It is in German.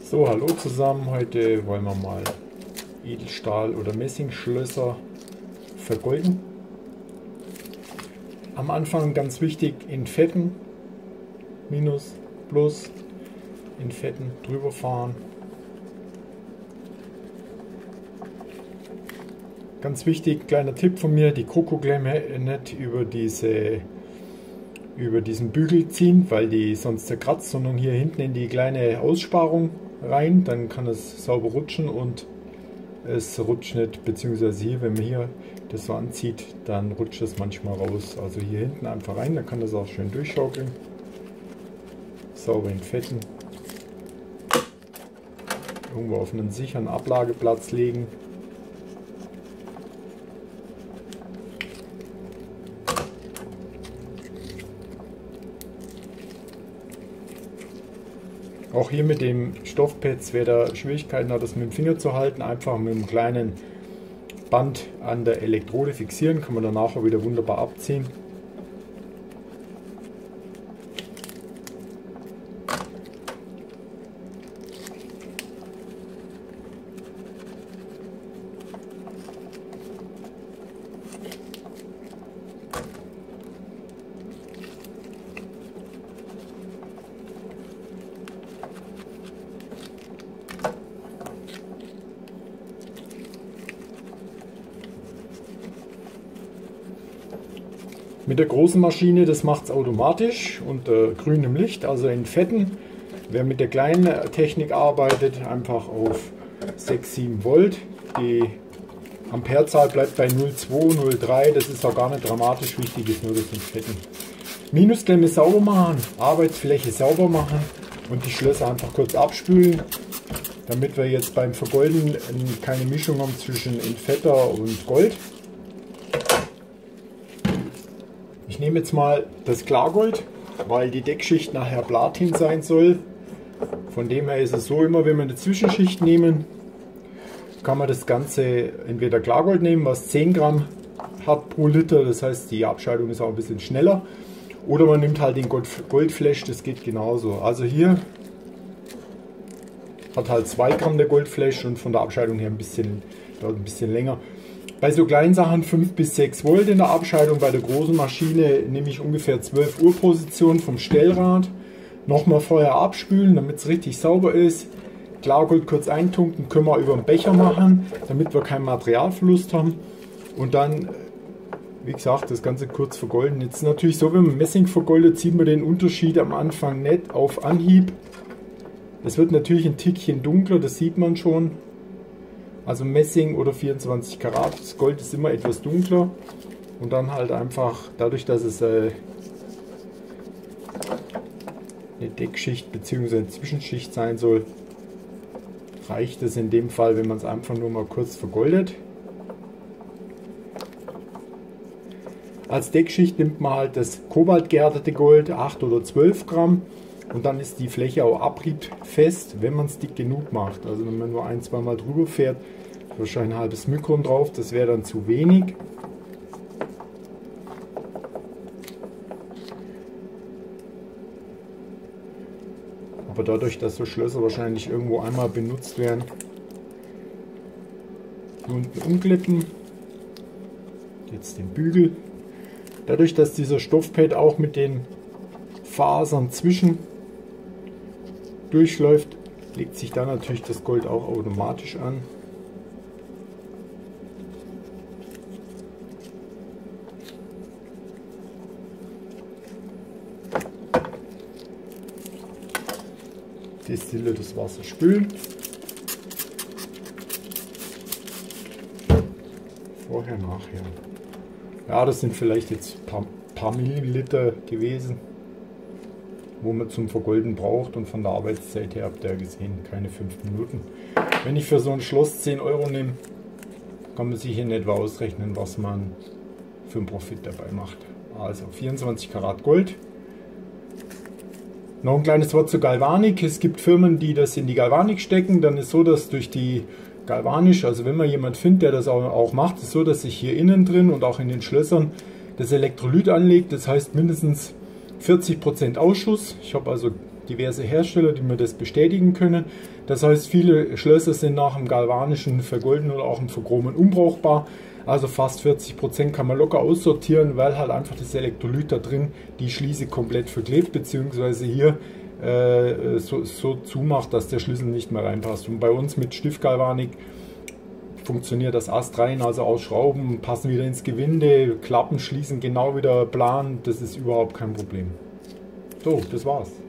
So, hallo zusammen. Heute wollen wir mal Edelstahl- oder Messingschlösser vergolden. Am Anfang ganz wichtig in Fetten, Minus, Plus, in Fetten drüber fahren. Ganz wichtig, kleiner Tipp von mir, die Krokoklemme nicht über diese über diesen Bügel ziehen, weil die sonst zerkratzt, sondern hier hinten in die kleine Aussparung rein, dann kann es sauber rutschen und es rutscht nicht, beziehungsweise hier, wenn man hier das so anzieht, dann rutscht es manchmal raus. Also hier hinten einfach rein, dann kann das auch schön durchschaukeln. Sauber entfetten. Irgendwo auf einen sicheren Ablageplatz legen. Auch hier mit dem Stoffpads, wer da Schwierigkeiten hat, das mit dem Finger zu halten, einfach mit einem kleinen Band an der Elektrode fixieren, kann man danach auch wieder wunderbar abziehen. Mit der großen Maschine, das macht es automatisch unter grünem Licht, also in Fetten. Wer mit der kleinen Technik arbeitet, einfach auf 6, 7 Volt. Die Amperezahl bleibt bei 0,2, 0,3. Das ist auch gar nicht dramatisch. Wichtig ist nur das in Fetten. Minusklemme sauber machen, Arbeitsfläche sauber machen und die Schlösser einfach kurz abspülen, damit wir jetzt beim Vergolden keine Mischung haben zwischen Entfetter und Gold. Ich nehme jetzt mal das Klargold, weil die Deckschicht nachher Platin sein soll. Von dem her ist es so, immer wenn wir eine Zwischenschicht nehmen, kann man das Ganze entweder Klargold nehmen, was 10 Gramm hat pro Liter, das heißt die Abscheidung ist auch ein bisschen schneller. Oder man nimmt halt den Goldflash, das geht genauso. Also hier hat halt 2 Gramm der Goldflash und von der Abscheidung her ein bisschen, dauert ein bisschen länger. Bei so kleinen Sachen 5 bis 6 Volt in der Abscheidung. Bei der großen Maschine nehme ich ungefähr 12 Uhr Position vom Stellrad. Nochmal vorher abspülen, damit es richtig sauber ist. Klargold kurz eintunken, können wir über den Becher machen, damit wir keinen Materialverlust haben. Und dann, wie gesagt, das Ganze kurz vergolden. Jetzt natürlich so, wenn man Messing vergoldet, sieht man den Unterschied am Anfang nicht auf Anhieb. Es wird natürlich ein Tickchen dunkler, das sieht man schon. Also Messing oder 24 Karat. Das Gold ist immer etwas dunkler. Und dann halt einfach, dadurch, dass es äh, eine Deckschicht bzw. eine Zwischenschicht sein soll, reicht es in dem Fall, wenn man es einfach nur mal kurz vergoldet. Als Deckschicht nimmt man halt das kobaltgeerdete Gold, 8 oder 12 Gramm. Und dann ist die Fläche auch abriebfest, wenn man es dick genug macht. Also wenn man nur ein, zwei Mal drüber fährt, wahrscheinlich ein halbes Mikron drauf, das wäre dann zu wenig. Aber dadurch, dass so Schlösser wahrscheinlich irgendwo einmal benutzt werden, unten umklippen. Jetzt den Bügel. Dadurch, dass dieser Stoffpad auch mit den Fasern zwischen durchläuft, legt sich da natürlich das Gold auch automatisch an. Destilliertes Wasser spülen. Vorher, nachher. Ja, das sind vielleicht jetzt ein paar, paar Milliliter gewesen wo man zum Vergolden braucht und von der Arbeitszeit her habt ihr gesehen, keine 5 Minuten. Wenn ich für so ein Schloss 10 Euro nehme, kann man sich in etwa ausrechnen, was man für einen Profit dabei macht. Also 24 Karat Gold. Noch ein kleines Wort zur Galvanik. Es gibt Firmen, die das in die Galvanik stecken. Dann ist so, dass durch die Galvanisch, also wenn man jemand findet, der das auch macht, ist so, dass sich hier innen drin und auch in den Schlössern das Elektrolyt anlegt. Das heißt mindestens 40% Ausschuss. Ich habe also diverse Hersteller, die mir das bestätigen können. Das heißt, viele Schlösser sind nach dem galvanischen Vergolden oder auch dem Verchromen unbrauchbar. Also fast 40% kann man locker aussortieren, weil halt einfach das Elektrolyt da drin die Schließe komplett verklebt, beziehungsweise hier äh, so, so zumacht, dass der Schlüssel nicht mehr reinpasst. Und bei uns mit Stiftgalvanik funktioniert das Ast rein, also aus Schrauben, passen wieder ins Gewinde, Klappen schließen genau wieder plan, das ist überhaupt kein Problem. So, das war's.